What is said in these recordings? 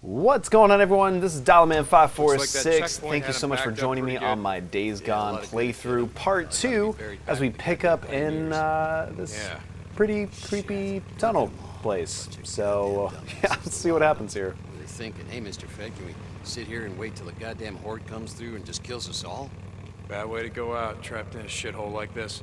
What's going on, everyone? This is Dollaman546. checkpoint Thank you so much for joining me pretty on my Days Yeah, Gone lot good playthrough part Thought two I'd be buried as we pick up in uh, this Yeah. pretty creepy tunnel place. So, yeah, let's see what happens here. What are they thinking? Hey, Mr. Fed, can we sit here and wait till the goddamn horde comes through and just kills us all? Bad way to go out, trapped in a shithole like this.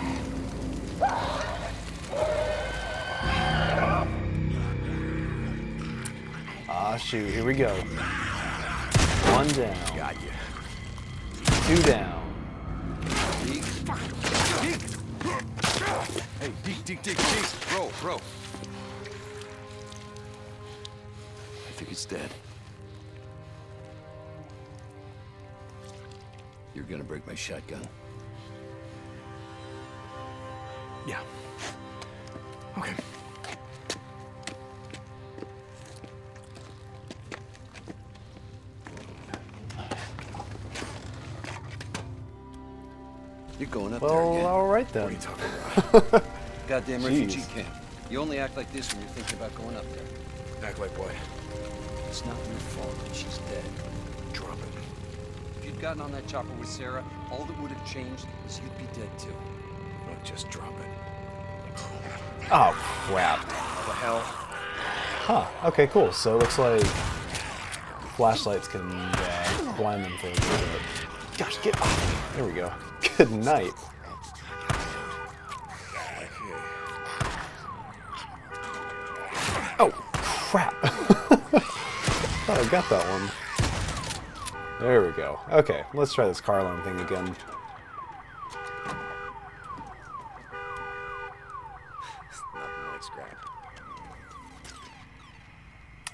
Shoot, here we go. One down, Got you. two down. Deke. Deke. Hey, Deke, Deke, Deke, Deke. Bro, bro. I think he's dead. You're gonna break my shotgun. Yeah. You're going there Well, again. all right What are then. you talking about? Goddamn Jeez. refugee camp. You only act like this when you're thinking about going up there. Act like what? It's not your fault that she's dead. Drop it. If you'd gotten on that chopper with Sarah, all that would have changed is you'd be dead too. No, just drop it. Oh, crap. What the hell? Huh, okay, cool. So it looks like flashlights can uh, blind them for a little bit. Gosh, get off. There we go. Good night. Crap. Thought I got that one. There we go. Okay, let's try this car alarm thing again.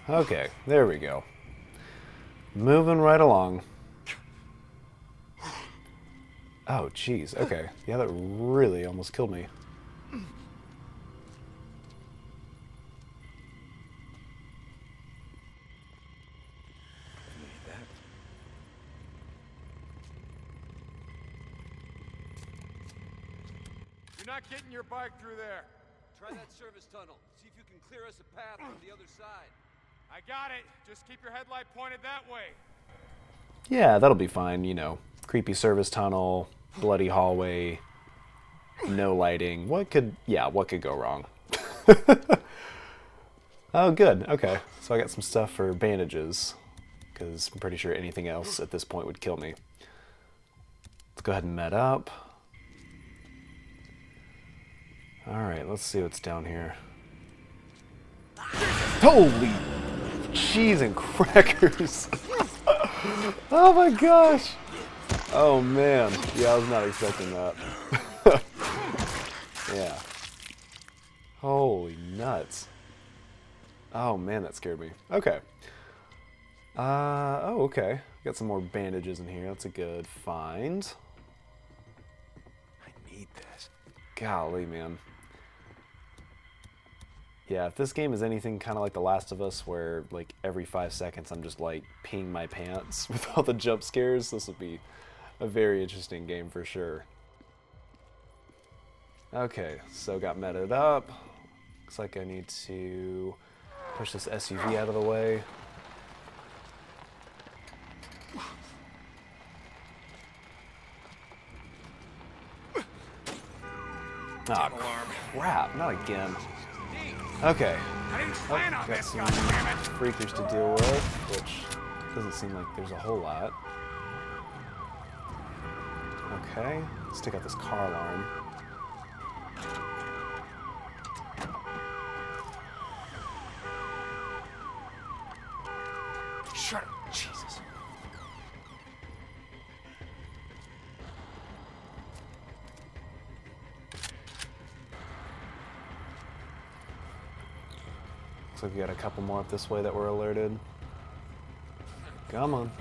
Okay, there we go. Moving right along. Oh, jeez. Okay. Yeah, that really almost killed me. Not getting your bike through there. Try that service tunnel. See if you can clear us a path from the other side. I got it. Just keep your headlight pointed that way. Yeah, that'll be fine. You know, creepy service tunnel, bloody hallway, no lighting. What could, yeah, what could go wrong? oh, good. Okay. So I got some stuff for bandages, because I'm pretty sure anything else at this point would kill me. Let's go ahead and med up. All right, let's see what's down here. Holy cheese and crackers! oh my gosh! Oh man, yeah, I was not expecting that. yeah. Holy nuts. Oh man, that scared me. Okay. Uh, oh, okay. Got some more bandages in here. That's a good find. I need this. Golly, man. Yeah, if this game is anything kind of like The Last of Us, where like every five seconds I'm just like peeing my pants with all the jump scares, this would be a very interesting game for sure. Okay, so got meted up. Looks like I need to push this SUV out of the way. Ah, crap, not again. Okay. I didn't Oh, plan on got this, some freakers to deal with, which doesn't seem like there's a whole lot. Okay, let's take out this car alarm. Shut up. Looks like we got a couple more up this way that were alerted. Come on.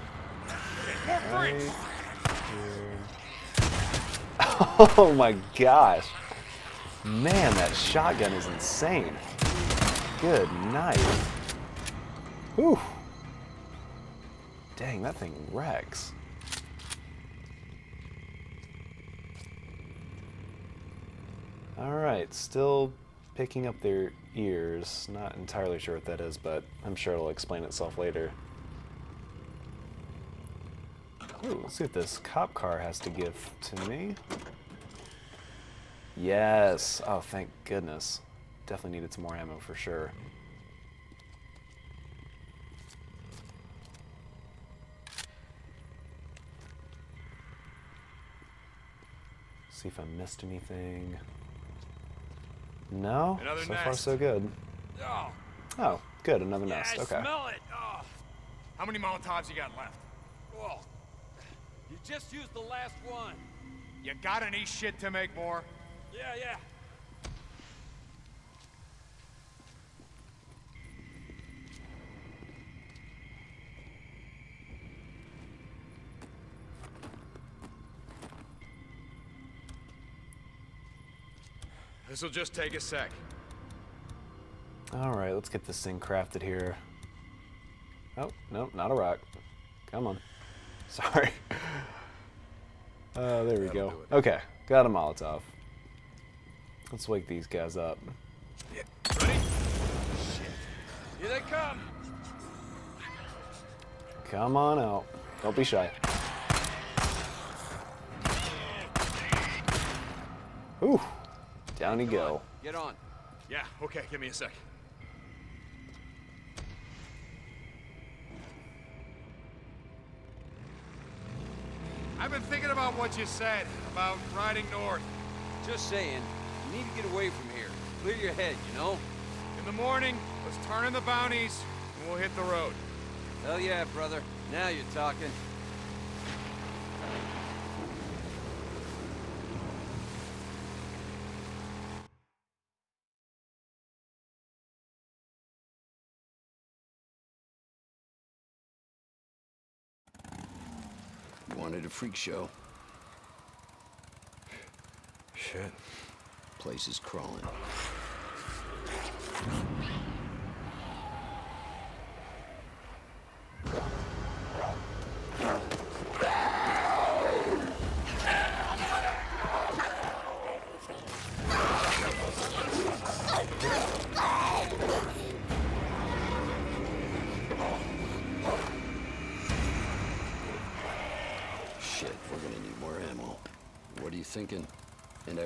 Right. Oh my gosh. Man, that shotgun is insane. Good night. Whew. Dang, that thing wrecks. Alright, still picking up their ears. Not entirely sure what that is, but I'm sure it'll explain itself later. Ooh, let's see what this cop car has to give to me. Yes. Oh, thank goodness. Definitely needed some more ammo for sure. See if I missed anything. No? Another so far so good. Oh, Oh, good, another yeah, nest. I Okay. smell it. Oh. How many Molotovs you got left? Oh, You just used the last one. you got any shit to make more? Yeah, yeah. This'll just take a sec. Alright, let's get this thing crafted here. Oh, no, not a rock. Come on. Sorry. Uh, there we That'll go. Okay, got a Molotov. Let's wake these guys up. Ready? Here they come. Come on out. Don't be shy. Down you go. Get on. Yeah, okay, give me a sec. I've been thinking about what you said about riding north. Just saying, you need to get away from here. Clear your head, you know? In the morning, let's turn in the bounties and we'll hit the road. Hell yeah, brother. Now you're talking. Wanted a freak show. Shit. Place is crawling. Shit, we're gonna need more ammo. What are you thinking? And I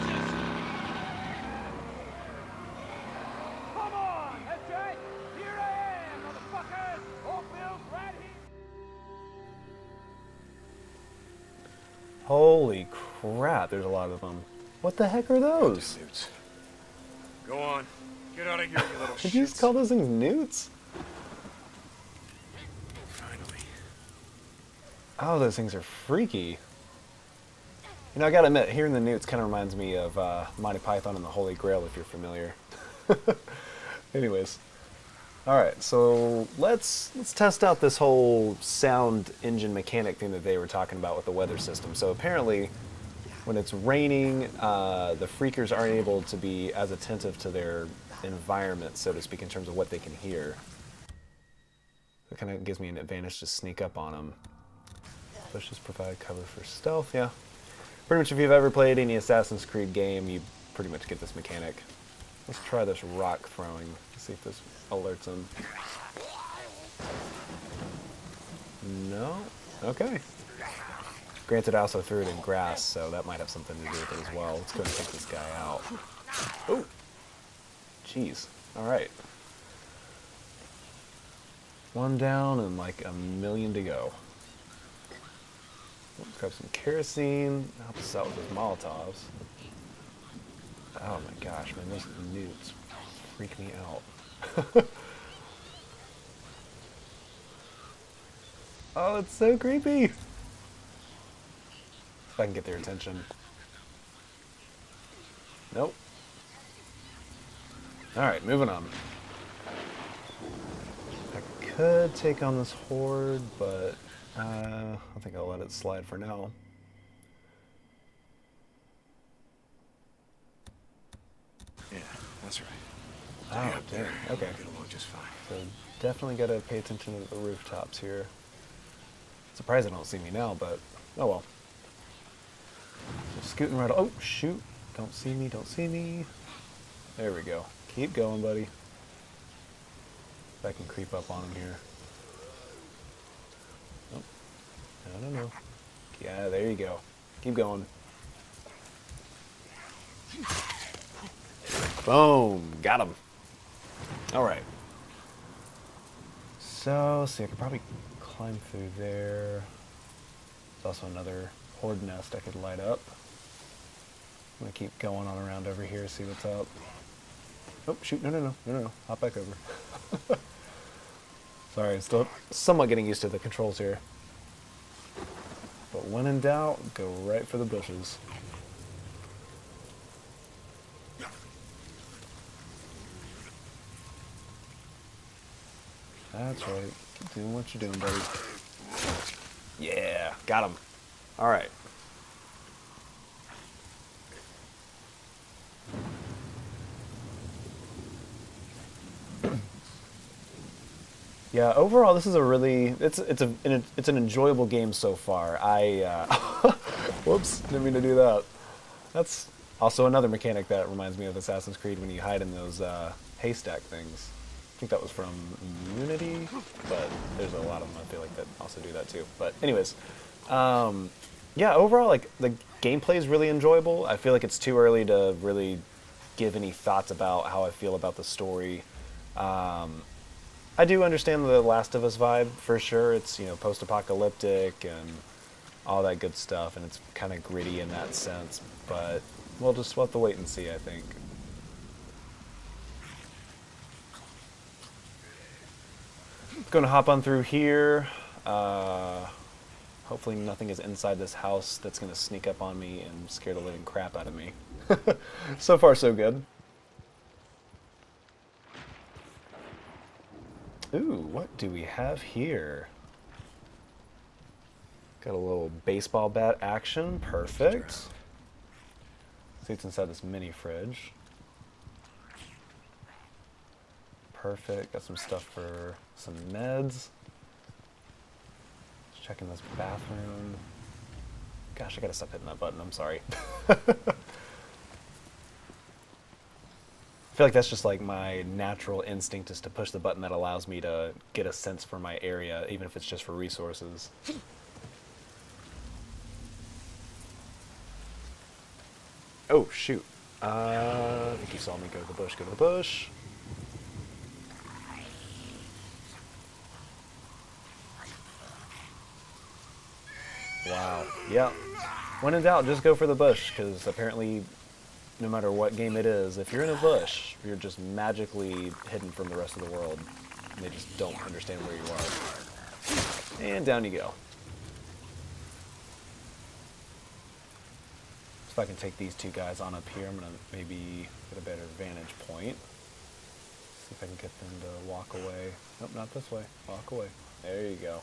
Come crap, there's a lot of them. What the heck are those? Newts. Go on. Get out of here, you little Did you just call those things newts? Finally. Oh, those things are freaky. You know, I gotta admit, hearing the newts kind of reminds me of uh, Monty Python and the Holy Grail, if you're familiar. Anyways, all right, so let's let's test out this whole sound engine mechanic thing that they were talking about with the weather system. So apparently, when it's raining, uh, the freakers aren't able to be as attentive to their environment, so to speak, in terms of what they can hear. It kind of gives me an advantage to sneak up on them. Bushes provide cover for stealth, yeah. Pretty much if you've ever played any Assassin's Creed game, you pretty much get this mechanic. Let's try this rock throwing. See if this alerts them. No? Okay. Granted, I also threw it in grass, so that might have something to do with it as well. Let's go and take this guy out. Oh! Jeez. Alright. One down and like a million to go. Let's grab some kerosene. Help us out with those Molotovs. Oh my gosh, man, those newts freak me out. oh, it's so creepy. I can get their attention. Nope. Alright, moving on. I could take on this horde, but uh, I think I'll let it slide for now. Yeah, that's right. Oh, there. damn. Okay. Get along just fine. So definitely got to pay attention to the rooftops here. Surprised they don't see me now, but oh well. So scooting right. Oh shoot! Don't see me. Don't see me. There we go. Keep going, buddy. If I can creep up on him here. Nope. No, no, no. Yeah, there you go. Keep going. Boom! Got him. All right. So, see, I could probably climb through there. There's also another horde nest I could light up. I'm gonna keep going on around over here, see what's up. Oh, shoot, no, no, no, no, no, hop back over. Sorry, I'm still somewhat getting used to the controls here. But when in doubt, go right for the bushes. That's right. Keep doing what you're doing, buddy. Yeah, got him. All right. Yeah, overall, this is a really it's it's a it's an enjoyable game so far. I uh, whoops, didn't mean to do that. That's also another mechanic that reminds me of Assassin's Creed when you hide in those uh, haystack things. I think that was from Unity, but there's a lot of them I feel like that also do that too. But anyways, um, yeah, overall, like the gameplay is really enjoyable. I feel like it's too early to really give any thoughts about how I feel about the story. Um, I do understand the Last of Us vibe for sure. It's you know post-apocalyptic and all that good stuff, and it's kind of gritty in that sense. But we'll just we'll have to wait and see. I think. Going to hop on through here. Uh, hopefully nothing is inside this house that's going to sneak up on me and scare the living crap out of me. so far, so good. Ooh, what do we have here? Got a little baseball bat action. Perfect. See, it's inside this mini fridge. Perfect. Got some stuff for some meds. Checking this bathroom. Gosh, I gotta stop hitting that button. I'm sorry. I feel like that's just like my natural instinct is to push the button that allows me to get a sense for my area, even if it's just for resources. Oh, shoot. Uh, I think you saw me go to the bush, go to the bush. Wow. Yeah. When in doubt, just go for the bush, because apparently no matter what game it is, if you're in a bush, you're just magically hidden from the rest of the world. And they just don't understand where you are. And down you go. If I can take these two guys on up here, I'm going to maybe get a better vantage point. See if I can get them to walk away. Nope, not this way. Walk away. There you go.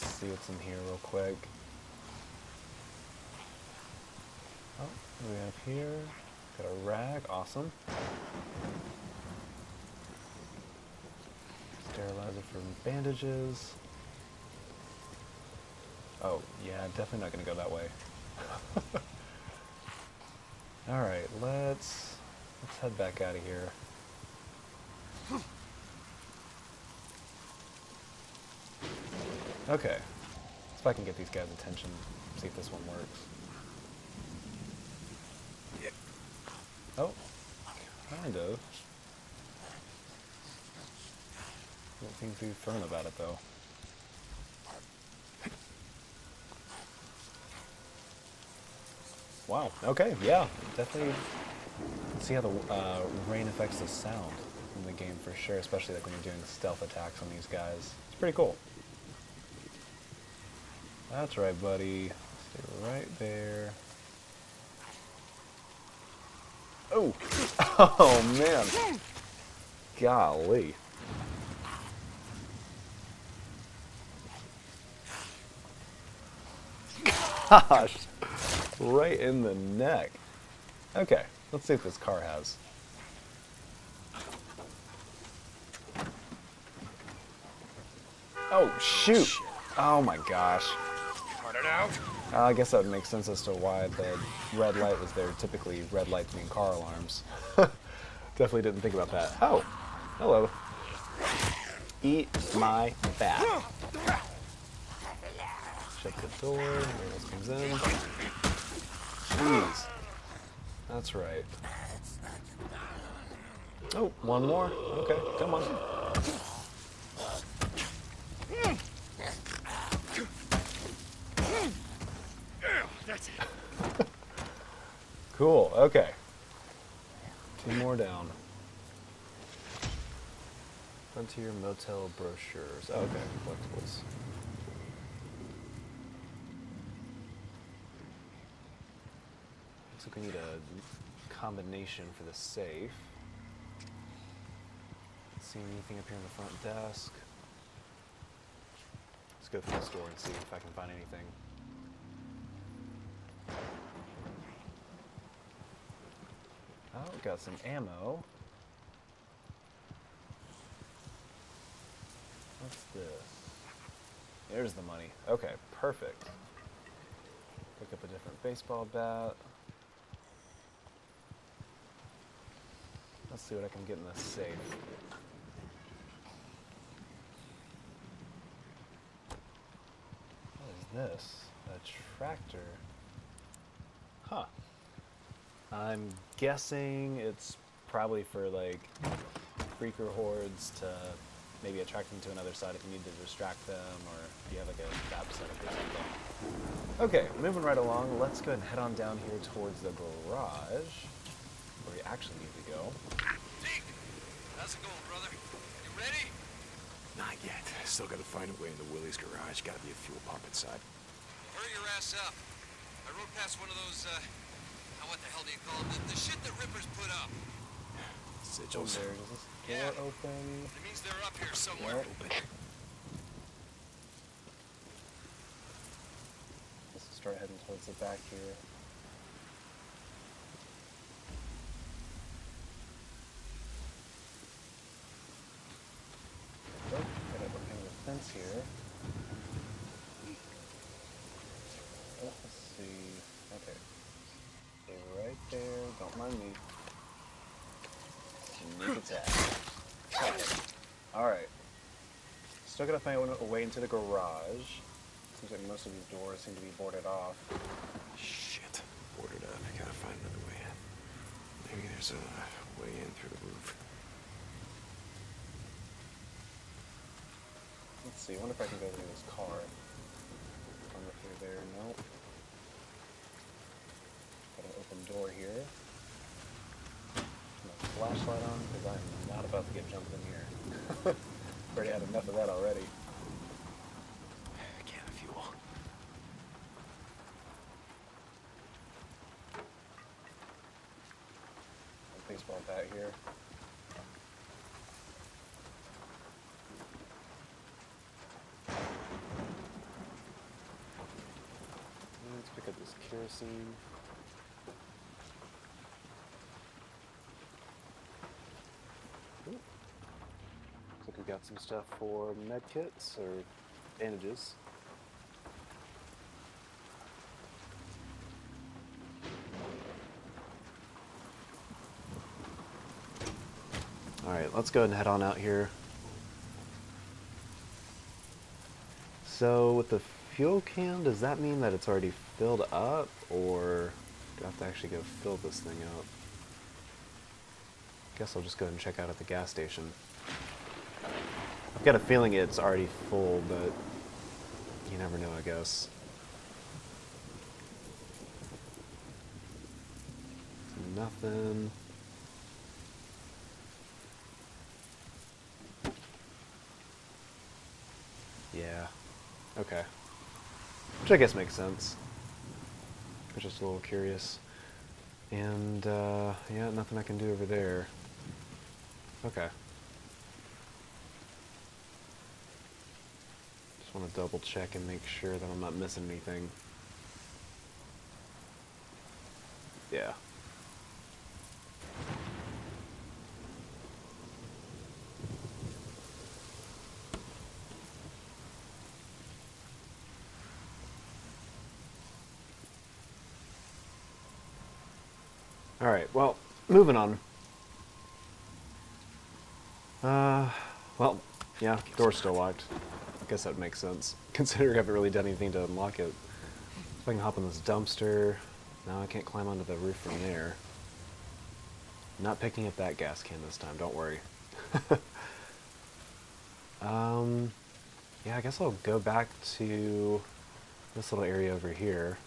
Let's see what's in here real quick. Oh, what do we have here? Got a rag, awesome. Sterilizer for bandages. Oh, yeah, definitely not gonna go that way. Alright, let's let's head back out of here. Okay. Let's see if I can get these guys' attention, see if this one works. Yeah. Oh, kind of. Don't seem to be thrown about it though. Wow. Okay. Yeah. Definitely. See how the uh, rain affects the sound in the game for sure, especially like when you're doing stealth attacks on these guys. It's pretty cool. That's right, buddy. Stay right there. Oh! Oh, man. Golly. Gosh. Right in the neck. Okay, let's see if this car has. Oh, shoot. Oh my gosh. Uh, I guess that would make sense as to why the red light was there. Typically, red lights mean car alarms. Definitely didn't think about that. Oh, hello. Eat my fat. Shut the door. Where else comes in? Jeez. That's right. Oh, one more. Okay, come on. Cool. Okay. Two more down. Frontier Motel brochures. Oh, okay, collectibles. Looks like we need a combination for the safe. See anything up here in the front desk? Let's go through the store and see if I can find anything. Got some ammo. What's this? There's the money. Okay, perfect. Pick up a different baseball bat. Let's see what I can get in the safe. What is this? A tractor. Huh. I'm guessing it's probably for like freaker hordes to maybe attract them to another side if you need to distract them or if you have like a trap set up or something. Okay, moving right along, let's go ahead and head on down here towards the garage where we actually need to go. Deke, how's it going, brother? You ready? Not yet. Still gotta find a way into Willie's garage. Gotta be a fuel pump inside. Hurry your ass up. I rode past one of those, uh, what the hell do you call them? The, the shit that Rippers put up. Oh, Sigils. there, does this door Yeah. open? It means they're up here somewhere. Yep. Let's start heading towards the back here. Oh, gotta open the fence here. Oh, let's see. Okay. Stay right there. Don't mind me. Sneak attack. Alright. Still gotta find a way into the garage. Seems like most of these doors seem to be boarded off. Shit. Boarded up. I gotta find another way in. Maybe there's a way in through the roof. Let's see, I wonder if I can go through this car. Run it through there, nope. Got an open door here. Flashlight on, because I'm not about to get jumped in here. Already had enough of that already. Can of fuel. A baseball bat here. Let's pick up this kerosene. Got some stuff for med kits or bandages. All right, let's go ahead and head on out here. So with the fuel can, does that mean that it's already filled up, or do I have to actually go fill this thing up? Guess I'll just go ahead and check out at the gas station. Got a feeling it's already full, but you never know, I guess. Nothing. Yeah. Okay. Which I guess makes sense. I was just a little curious. And, uh, yeah, nothing I can do over there. Okay. Just want to double check and make sure that I'm not missing anything. Yeah. Alright, well, moving on. Uh, well, yeah, door's still locked. I guess that makes sense, considering I haven't really done anything to unlock it. If I can hop on this dumpster, now I can't climb onto the roof from there. Not picking up that gas can this time, don't worry. um, yeah, I guess I'll go back to this little area over here.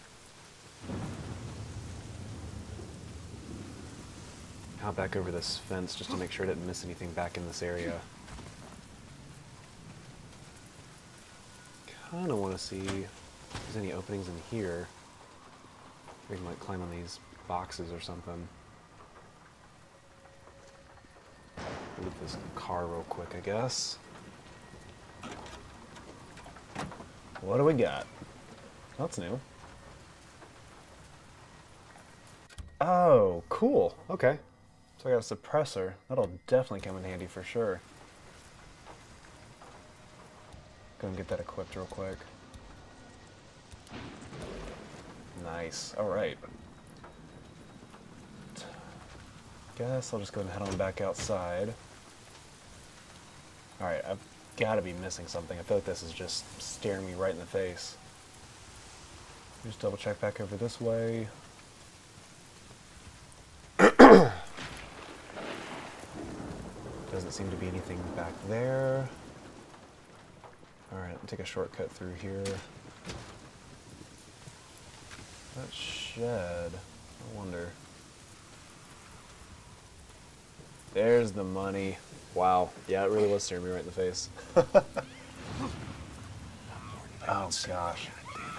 Hop back over this fence just to make sure I didn't miss anything back in this area. I kinda want to see if there's any openings in here. We can like climb on these boxes or something. Loot this car real quick, I guess. What do we got? That's new. Oh, cool. Okay. So I got a suppressor. That'll definitely come in handy for sure. Go and get that equipped real quick. Nice. Alright. Guess I'll just go and head on back outside. Alright, I've got to be missing something. I feel like this is just staring me right in the face. Just double check back over this way. Doesn't seem to be anything back there. Alright, take a shortcut through here. That shed, I wonder. There's the money. Wow. Yeah, it really was staring me right in the face. oh gosh.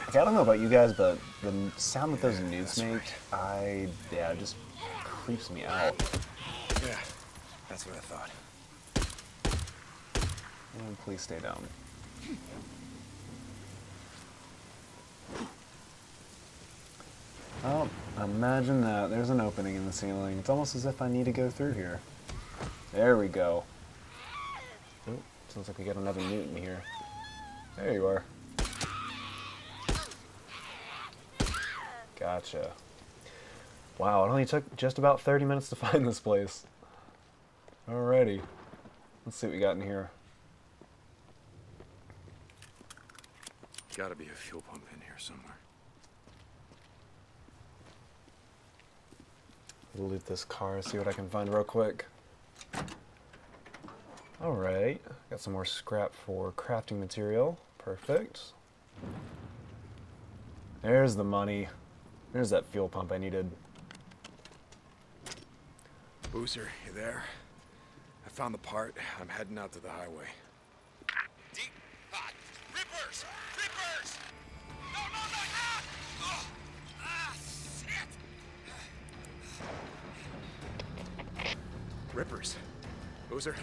Like, I don't know about you guys, but the sound that those newts make, I yeah, it just creeps me out. Yeah, that's what I thought. And please stay down. Oh, imagine that. There's an opening in the ceiling. It's almost as if I need to go through here. There we go. Oh, sounds like we got another mutant here. There you are. Gotcha. Wow, it only took just about 30 minutes to find this place. Alrighty. Let's see what we got in here. Gotta be a fuel pump in here somewhere. loot this car, see what I can find real quick. Alright, got some more scrap for crafting material. Perfect. There's the money. There's that fuel pump I needed. Boozer, you there? I found the part. I'm heading out to the highway. Boozer?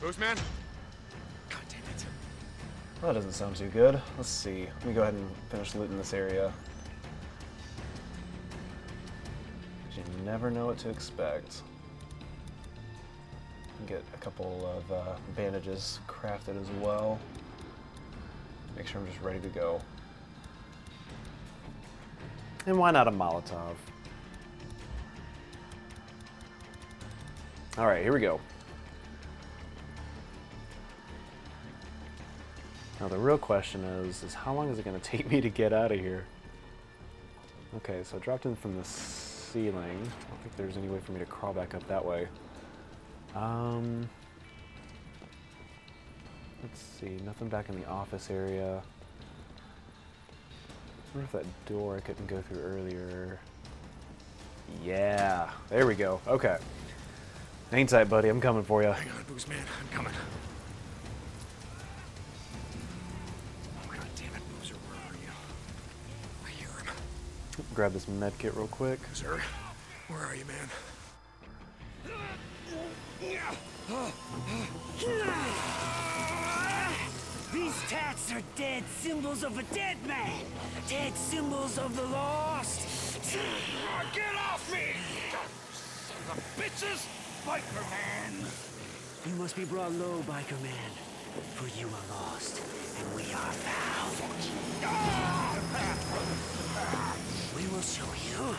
Boozman? God damn it. Well, that doesn't sound too good. Let's see. Let me go ahead and finish looting this area. You never know what to expect. Get a couple of uh, bandages crafted as well. Make sure I'm just ready to go. And why not a Molotov? All right, here we go. Now the real question is, is how long is it going to take me to get out of here? Okay, so I dropped in from the ceiling. I don't think there's any way for me to crawl back up that way. Um, let's see, nothing back in the office area. I wonder if that door I couldn't go through earlier. Yeah, there we go. Okay. Hang tight, buddy. I'm coming for you. Hang on, Booze Man. I'm coming. Grab this med kit real quick. Sir, where are you, man? These tats are dead symbols of a dead man. Dead symbols of the lost. Get off me! Son of bitches! Biker man! You must be brought low, biker man. For you are lost, and we are found. Ah! We will show you.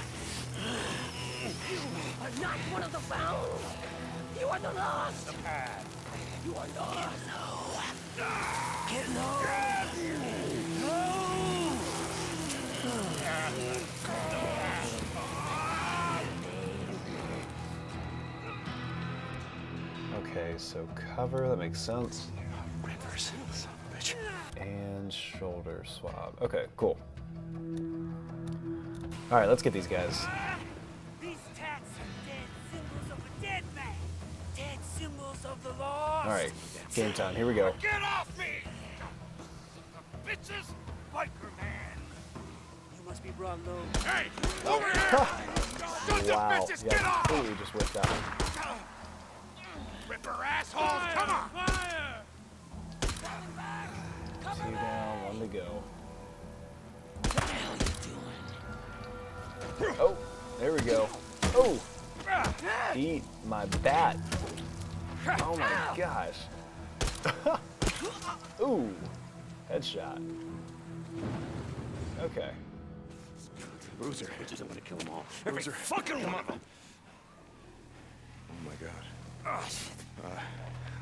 You are not one of the found. You are the lost. The path. You are lost. Get low. Get low. Low. Okay, so cover, that makes sense. Rippers. Son of a bitch. And shoulder swap. Okay, cool. Alright, let's get these guys. These tats are dead symbols of a dead man. Dead symbols of the lost. Alright, game time. Here we go. Get off me! Bitches! Biker man! You must be brought low. Hey! Over here! Wow. bitches, Yeah, get off! completely just whipped that one. Ripper assholes, come on! Fire! Two down, one to go. There we go. Oh, eat my bat. Oh my gosh. Ooh, headshot. Okay. Boozer. Bitches, I'm gonna kill them all. Boozer. Fucking Come one on. Oh, my God. Oh, shit. Uh,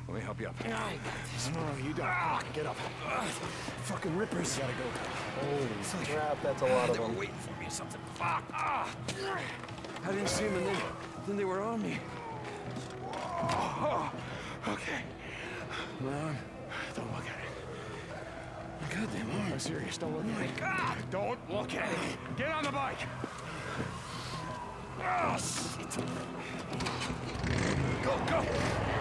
let me help you up. No, no, no, you don't. Ah. Get up. Ah. Fucking Rippers. Gotta go. Holy crap, that's a lot of They were them. waiting for me or something. Fuck. Ah. I didn't see them, and then, then they were on me. Oh, Okay. My arm. Don't look at it. Goddamn arm. I'm serious. Don't look at it. God! Don't look at it. Get on the bike. Oh, shit. Go, go!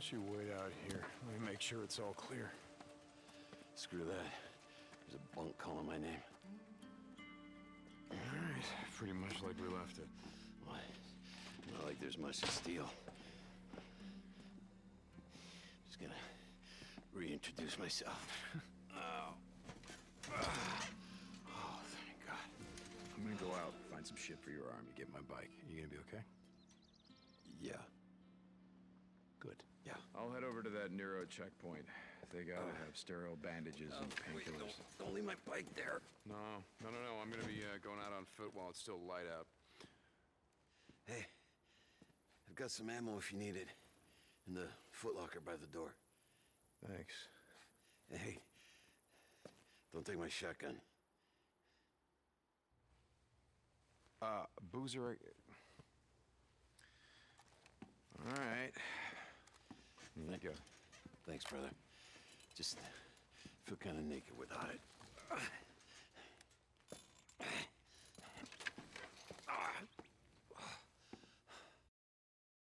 Don't you wait out here? Let me make sure it's all clear. Screw that. There's a bunk calling my name. All right. Pretty much like we left it. Why? Not like there's much to steal. Just gonna reintroduce myself. Oh. oh, thank God. I'm gonna go out, find some shit for your arm. You get my bike. You gonna be okay? Yeah. Good. Yeah. I'll head over to that NERO checkpoint. They gotta have sterile bandages and Wait, don't, don't leave my bike there. No, no, no, no. I'm gonna be uh, going out on foot while it's still light out. Hey, I've got some ammo if you need it. In the footlocker by the door. Thanks. Hey, don't take my shotgun. Uh, Boozer. All right. Mm-hmm. Here you go. Thanks, brother. Just feel kind of naked without it.